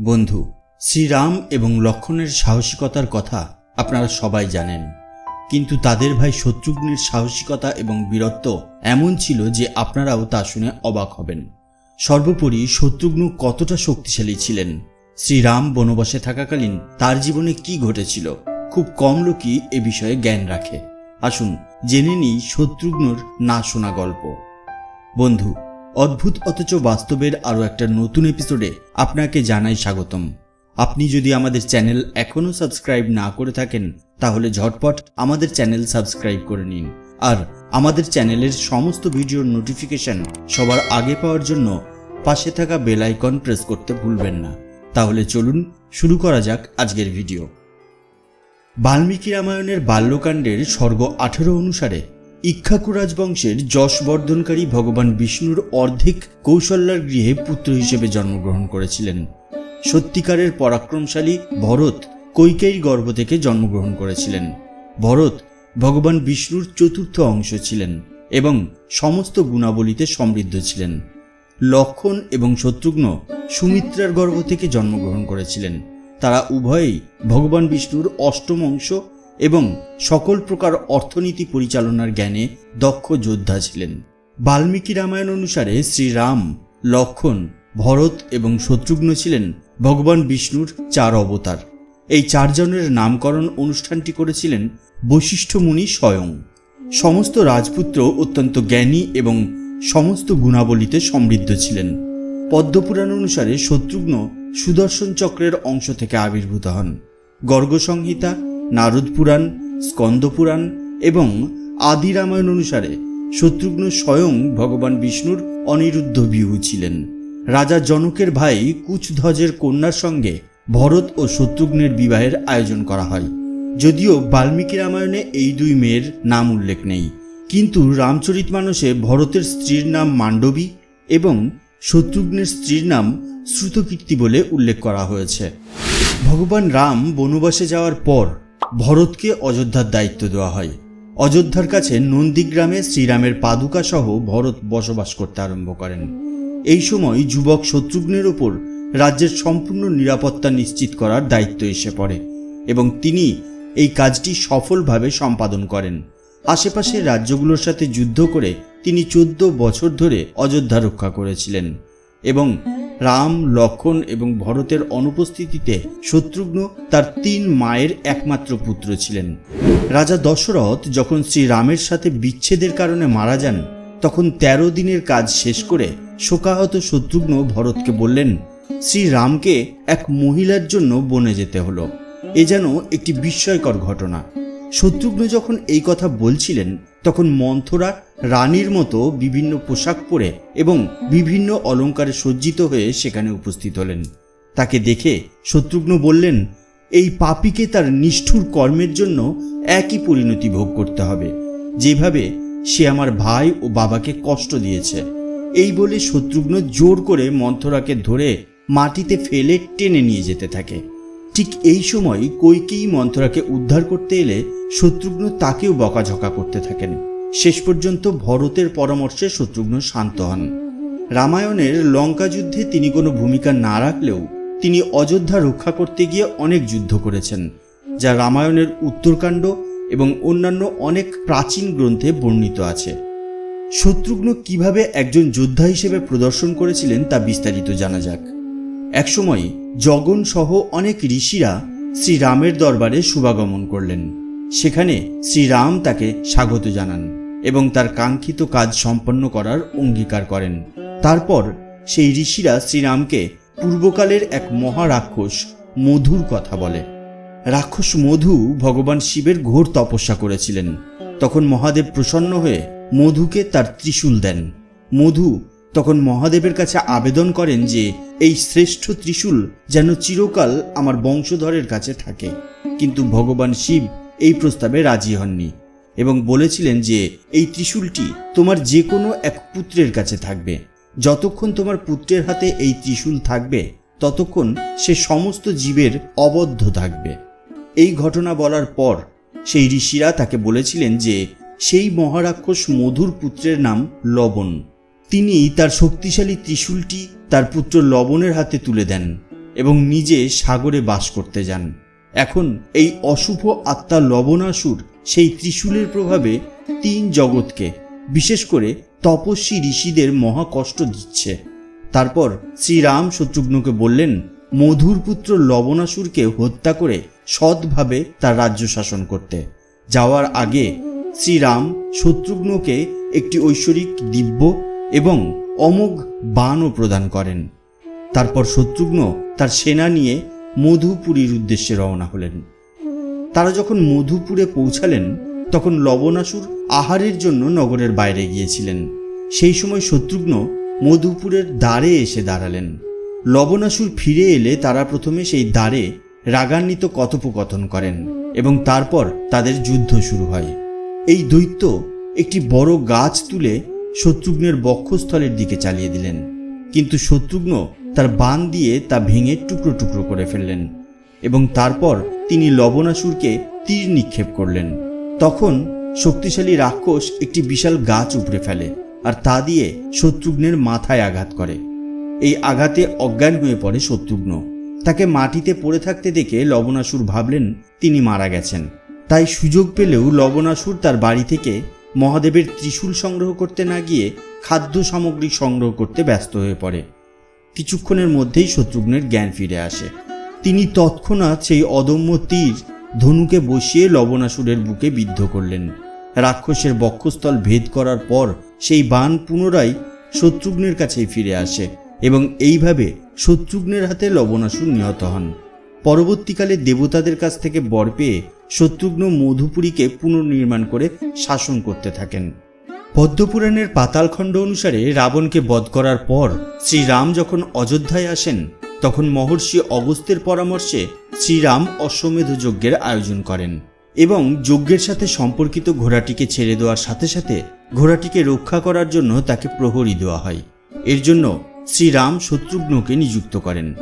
বন্ধু, শ্রীরাম এবং লক্ষণের সাহসিকতার কথা আপনারা সবাই জানেন। কিন্তু তাদের ভাই শত্রুঘ্নের সাহসিকতা এবং বীরত্ব এমন ছিল যে আপনারাও তা শুনে অবাক হবেন। সর্বোপরি শত্রুঘ্ন কতটা শক্তিশালী ছিলেন? শ্রীরাম বনবাসে থাকাকালীন তার জীবনে কি ঘটেছিল? খুব কম লোকই এ বিষয়ে জ্ঞান রাখে। আসুন, জেনে নিই শত্রুঘ্নর না শোনা গল্প। বন্ধু অদ্ভুত অথচ বাস্তবের আরও একটা নতুন এপিসোডে আপনাকে জানাই স্বাগতম। আপনি যদি আমাদের চ্যানেল এখনও সাবস্ক্রাইব না করে থাকেন, তাহলে ঝটপট আমাদের চ্যানেল সাবস্ক্রাইব করে নিন। আর আমাদের চ্যানেলের সমস্ত ভিডিওর নোটিফিকেশন সবার আগে পাওয়ার জন্য পাশে থাকা বেল আইকন প্রেস করতে ভুলবেন না। তাহলে চলুন শুরু করা যাক আজকের ভিডিও বাল্মীকি রামায়ণের বাল্যকাণ্ডের স্বর্গ আঠেরো অনুসারে ইক্ষাকু রাজবংশের যশবর্ধনকারী ভগবান বিষ্ণুর অর্ধেক কৌশল্যার গৃহে পুত্র হিসেবে জন্মগ্রহণ করেছিলেন। সত্যিকারের পরাক্রমশালী ভরত কৈকেয়ী গর্ভ থেকে জন্মগ্রহণ করেছিলেন। ভরত ভগবান বিষ্ণুর চতুর্থ অংশ ছিলেন এবং সমস্ত গুণাবলীতে সমৃদ্ধ ছিলেন। লক্ষণ এবং শত্রুঘ্ন সুমিত্রার গর্ভ থেকে জন্মগ্রহণ করেছিলেন। তারা উভয়েই ভগবান বিষ্ণুর অষ্টম অংশ এবং সকল প্রকার অর্থনীতি পরিচালনার জ্ঞানে দক্ষ যোদ্ধা ছিলেন। বাল্মীকি রামায়ণ অনুসারে শ্রীরাম লক্ষণ, ভরত এবং শত্রুঘ্ন ছিলেন ভগবান বিষ্ণুর চার অবতার। এই চারজনের নামকরণ অনুষ্ঠানটি করেছিলেন বশিষ্ঠ মুনি স্বয়ং। সমস্ত রাজপুত্র অত্যন্ত জ্ঞানী এবং সমস্ত গুণাবলীতে সমৃদ্ধ ছিলেন। পদ্মপুরাণ অনুসারে শত্রুঘ্ন সুদর্শন চক্রের অংশ থেকে আবির্ভূত হন। গর্গ সংহিতা নারদ পুরাণ, স্কন্দ পুরাণ এবং আদি রামায়ণ অনুসারে শত্রুঘ্ন স্বয়ং ভগবান বিষ্ণুর অনিরুদ্ধ বিহু ছিলেন। রাজা জনকের ভাই কুচধ্বজের কন্যার সঙ্গে ভরত ও শত্রুঘ্নের বিবাহের আয়োজন করা হয়। যদিও বাল্মীকি রামায়ণে এই দুই মেয়ের নাম উল্লেখ নেই। কিন্তু রামচরিত মানসে ভরতের স্ত্রীর নাম মান্ডবী এবং শত্রুঘ্নের স্ত্রীর নাম শ্রুতকীর্তি বলে উল্লেখ করা হয়েছে। ভগবান রাম বনবাসে যাওয়ার পর ভরতকে অযোধ্যার দায়িত্ব দেওয়া হয়। অযোধ্যার কাছে নন্দীগ্রামে শ্রীরামের পাদুকা সহ ভরত বসবাস করতে আরম্ভ করেন। এই সময় যুবক শত্রুঘ্নের ওপর রাজ্যের সম্পূর্ণ নিরাপত্তা নিশ্চিত করার দায়িত্ব এসে পড়ে এবং তিনি এই কাজটি সফলভাবে সম্পাদন করেন। আশেপাশের রাজ্যগুলোর সাথে যুদ্ধ করে তিনি চোদ্দ বছর ধরে অযোধ্যা রক্ষা করেছিলেন এবং রাম, লক্ষণ এবং ভরতের অনুপস্থিতিতে শত্রুঘ্ন তার তিন মায়ের একমাত্র পুত্র ছিলেন। রাজা দশরথ যখন শ্রীরামের সাথে বিচ্ছেদের কারণে মারা যান, তখন ১৩ দিনের কাজ শেষ করে শোকাহত শত্রুঘ্ন ভরতকে বললেন, শ্রীরামকে এক মহিলার জন্য বনে যেতে হলো। এ যেন একটি বিস্ময়কর ঘটনা। শত্রুঘ্ন যখন এই কথা বলছিলেন, তখন মন্থরা রানীর মতো বিভিন্ন পোশাক পরে এবং বিভিন্ন অলঙ্কারে সজ্জিত হয়ে সেখানে উপস্থিত হলেন। তাকে দেখে শত্রুঘ্ন বললেন, এই পাপিকে তার নিষ্ঠুর কর্মের জন্য একই পরিণতি ভোগ করতে হবে, যেভাবে সে আমার ভাই ও বাবাকে কষ্ট দিয়েছে। এই বলে শত্রুঘ্ন জোর করে মন্থরাকে ধরে মাটিতে ফেলে টেনে নিয়ে যেতে থাকে। ঠিক এই সময় কৈকেয়ী মন্থরাকে উদ্ধার করতে এলে শত্রুঘ্ন তাকেও বকাঝকা করতে থাকেন। শেষ পর্যন্ত ভরতের পরামর্শে শত্রুঘ্ন শান্ত হন। রামায়ণের লঙ্কা যুদ্ধে তিনি কোনো ভূমিকা না রাখলেও তিনি অযোধ্যা রক্ষা করতে গিয়ে অনেক যুদ্ধ করেছেন, যা রামায়ণের উত্তরকাণ্ড এবং অন্যান্য অনেক প্রাচীন গ্রন্থে বর্ণিত আছে। শত্রুঘ্ন কীভাবে একজন যোদ্ধা হিসেবে প্রদর্শন করেছিলেন তা বিস্তারিত জানা যাক। একসময় জগন সহ অনেক ঋষিরা শ্রীরামের দরবারে শুভাগমন করলেন। সেখানে শ্রীরাম তাকে স্বাগত জানান। এবং তার কাঙ্ক্ষিত কাজ সম্পন্ন করার অঙ্গীকার করেন। তারপর সেই ঋষিরা শ্রীরামকে পূর্বকালের এক মহারাক্ষস মধুর কথা বলে। রাক্ষস মধু ভগবান শিবের ঘোর তপস্যা করেছিলেন। তখন মহাদেব প্রসন্ন হয়ে মধুকে তার ত্রিশূল দেন। মধু তখন মহাদেবের কাছে আবেদন করেন যে, এই শ্রেষ্ঠ ত্রিশূল যেন চিরকাল আমার বংশধরের কাছে থাকে। কিন্তু ভগবান শিব এই প্রস্তাবে রাজি হননি। এবং বলেছিলেন যে, এই ত্রিশূলটি তোমার যে কোনো এক পুত্রের কাছে থাকবে। যতক্ষণ তোমার পুত্রের হাতে এই ত্রিশূল থাকবে, ততক্ষণ সে সমস্ত জীবের অবদ্ধ থাকবে। এই ঘটনা বলার পর সেই ঋষিরা তাকে বলেছিলেন যে, সেই মহারাক্ষস মধুর পুত্রের নাম লবণ। তিনি তার শক্তিশালী ত্রিশূলটি তার পুত্র লবণের হাতে তুলে দেন এবং নিজে সাগরে বাস করতে যান। এখন এই অশুভ আত্মা লবণাসুর সেই ত্রিশূলের প্রভাবে তিন জগৎকে, বিশেষ করে তপস্বী ঋষিদের মহা কষ্ট দিচ্ছে। তারপর শ্রীরাম শত্রুঘ্নকে বললেন, মধুর পুত্র লবণাসুরকে হত্যা করে সৎভাবে তার রাজ্য শাসন করতে। যাওয়ার আগে শ্রীরাম শত্রুঘ্নকে একটি ঐশ্বরিক দিব্য এবং অমোঘ বাণও প্রদান করেন। তারপর শত্রুঘ্ন তার সেনা নিয়ে মধুপুরীর উদ্দেশ্যে রওনা হলেন। তারা যখন মধুপুরে পৌঁছালেন, তখন লবণাসুর আহারের জন্য নগরের বাইরে গিয়েছিলেন। সেই সময় শত্রুঘ্ন মধুপুরের দ্বারে এসে দাঁড়ালেন। লবণাসুর ফিরে এলে তারা প্রথমে সেই দ্বারে রাগান্বিত কথোপকথন করেন এবং তারপর তাদের যুদ্ধ শুরু হয়। এই দৈত্য একটি বড় গাছ তুলে শত্রুঘ্নের বক্ষস্থলের দিকে চালিয়ে দিলেন। কিন্তু শত্রুঘ্ন তার বান দিয়ে তা ভেঙে টুকরো টুকরো করে ফেললেন এবং তারপর তিনি লবণাসুরকে তীর নিক্ষেপ করলেন। তখন শক্তিশালী রাক্ষস একটি বিশাল গাছ উপড়ে ফেলে আর তা দিয়ে শত্রুঘ্নের মাথায় আঘাত করে। এই আঘাতে অজ্ঞান হয়ে পড়ে শত্রুঘ্ন। তাকে মাটিতে পড়ে থাকতে দেখে লবণাসুর ভাবলেন, তিনি মারা গেছেন। তাই সুযোগ পেলেও লবণাসুর তার বাড়ি থেকে মহাদেবের ত্রিশূল সংগ্রহ করতে না গিয়ে খাদ্য সামগ্রী সংগ্রহ করতে ব্যস্ত হয়ে পড়ে। কিছুক্ষণের মধ্যেই শত্রুঘ্নের জ্ঞান ফিরে আসে। তিনি তৎক্ষণাৎ সেই অদম্য তীর ধনুকে বসিয়ে লবণাসুরের বুকে বিদ্ধ করলেন। রাক্ষসের বক্ষস্থল ভেদ করার পর সেই বান পুনরায় শত্রুঘ্নের কাছেই ফিরে আসে এবং এইভাবে শত্রুঘ্নের হাতে লবণাসুর নিহত হন। পরবর্তীকালে দেবতাদের কাছ থেকে বর পেয়ে শত্রুঘ্ন মধুপুরীকে পুনর্নির্মাণ করে শাসন করতে থাকেন। পদ্মপুরাণের পাতালখণ্ড অনুসারে রাবণকে বধ করার পর শ্রীরাম যখন অযোধ্যায় আসেন তখন মহর্ষি অগস্ত্যের পরামর্শে শ্রীরাম অশ্বমেধ যজ্ঞের আয়োজন করেন এবং যজ্ঞের সাথে সম্পর্কিত ঘোড়াটিকে ছেড়ে দেওয়ার সাথে সাথে ঘোড়াটিকে রক্ষা করার জন্য তাকে প্রহরী দেওয়া হয়। এর জন্য শ্রীরাম শত্রুঘ্নকে নিযুক্ত করেন।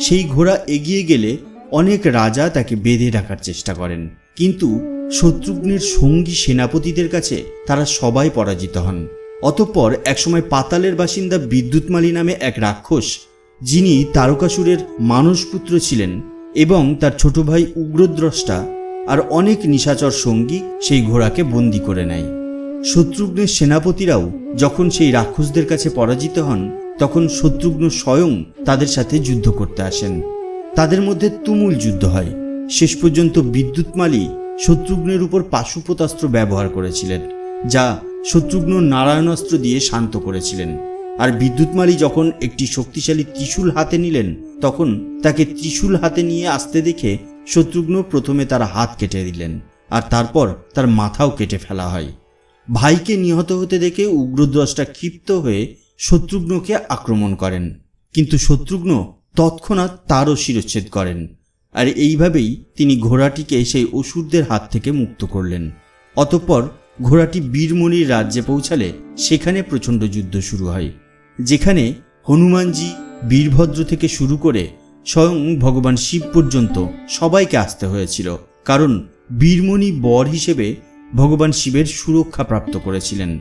সেই ঘোড়া এগিয়ে গেলে অনেক রাজা তাকে বেঁধে রাখার চেষ্টা করেন। কিন্তু শত্রুঘ্নের সঙ্গী সেনাপতিদের কাছে তারা সবাই পরাজিত হন। অতঃপর একসময় পাতালের বাসিন্দা বিদ্যুৎমালী নামে এক রাক্ষস যিনি তারকাসুরের মানসপুত্র ছিলেন এবং তার ছোট ভাই উগ্রদ্রষ্টা আর অনেক নিশাচর সঙ্গী সেই ঘোড়াকে বন্দি করে নেয়। শত্রুঘ্নের সেনাপতিরাও যখন সেই রাক্ষসদের কাছে পরাজিত হন, তখন শত্রুঘ্ন স্বয়ং তাদের সাথে যুদ্ধ করতে আসেন। তাদের মধ্যে তুমুল যুদ্ধ হয়। শেষ পর্যন্ত বিদ্যুৎমালী শত্রুঘ্নের উপর পাশুপতাস্ত্র ব্যবহার করেছিলেন, যা শত্রুঘ্ন নারায়ণাস্ত্র দিয়ে শান্ত করেছিলেন। আর বিদ্যুৎমালী যখন একটি শক্তিশালী ত্রিশূল হাতে নিলেন, তখন তাকে ত্রিশূল হাতে নিয়ে আসতে দেখে শত্রুঘ্ন প্রথমে তার হাত কেটে দিলেন আর তারপর তার মাথাও কেটে ফেলা হয়। ভাইকে নিহত হতে দেখে উগ্রদ্রষ্টা ক্ষিপ্ত হয়ে শত্রুঘ্নকে আক্রমণ করেন। কিন্তু শত্রুঘ্ন তৎক্ষণাৎ তারও শিরচ্ছেদ করেন আর এইভাবেই তিনি ঘোড়াটিকে সেই অসুরদের হাত থেকে মুক্ত করলেন। অতঃপর ঘোড়াটি বীরমণির রাজ্যে পৌঁছালে সেখানে প্রচণ্ড যুদ্ধ শুরু হয়। যেখানে হনুমানজি বীরভদ্র থেকে শুরু করে স্বয়ং ভগবান শিব পর্যন্ত সবাইকে আসতে হয়েছিল। কারণ বীরমণি বর হিসেবে ভগবান শিবের সুরক্ষা প্রাপ্ত করেছিলেন।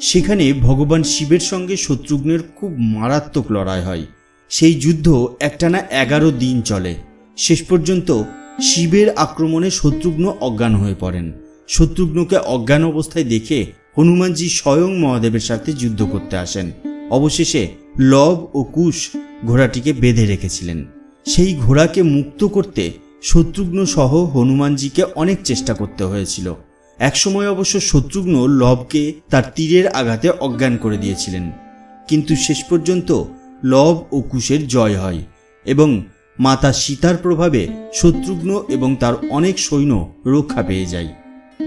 সেখানে ভগবান শিবের সঙ্গে শত্রুঘ্নের খুব মারাত্মক লড়াই হয়। সেই যুদ্ধ একটানা এগারো দিন চলে। শেষ পর্যন্ত শিবের আক্রমণে শত্রুঘ্ন অজ্ঞান হয়ে পড়েন। শত্রুঘ্নকে অজ্ঞান অবস্থায় দেখে হনুমানজি স্বয়ং মহাদেবের সাথে যুদ্ধ করতে আসেন। অবশেষে লব ও কুশ ঘোড়াটিকে বেঁধে রেখেছিলেন। সেই ঘোড়াকে মুক্ত করতে শত্রুঘ্ন সহ হনুমানজিকে অনেক চেষ্টা করতে হয়েছিল। একসময় অবশ্য শত্রুঘ্ন লবকে তার তীরের আঘাতে অজ্ঞান করে দিয়েছিলেন। কিন্তু শেষ পর্যন্ত লব ও কুশের জয় হয় এবং মাতা সীতার প্রভাবে শত্রুঘ্ন এবং তার অনেক সৈন্য রক্ষা পেয়ে যায়।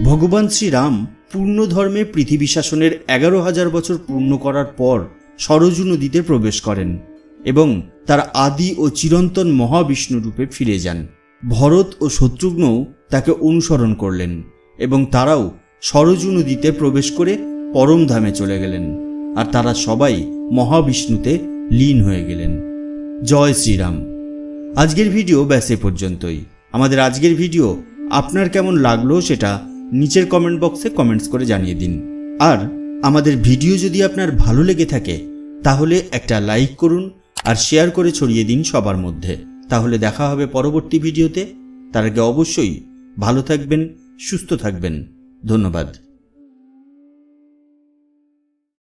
ভগবান শ্রীরাম পূর্ণ ধর্মে পৃথিবী শাসনের এগারো হাজার বছর পূর্ণ করার পর সরজু নদীতে প্রবেশ করেন এবং তার আদি ও চিরন্তন মহাবিষ্ণু রূপে ফিরে যান। ভরত ও শত্রুঘ্নও তাকে অনুসরণ করলেন এবং তারাও সরজু নদীতে প্রবেশ করে পরমধামে চলে গেলেন আর তারা সবাই মহাবিষ্ণুতে লীন হয়ে গেলেন। জয় শ্রীরাম। আজকের ভিডিও ব্যাস এ পর্যন্তই। আমাদের আজকের ভিডিও আপনার কেমন লাগল সেটা নিচের কমেন্ট বক্সে কমেন্টস করে জানিয়ে দিন। আর আমাদের ভিডিও যদি আপনার ভালো লেগে থাকে তাহলে একটা লাইক করুন আর শেয়ার করে ছড়িয়ে দিন সবার মধ্যে। তাহলে দেখা হবে পরবর্তী ভিডিওতে। তার আগে অবশ্যই ভালো থাকবেন, সুস্থ থাকবেন। ধন্যবাদ।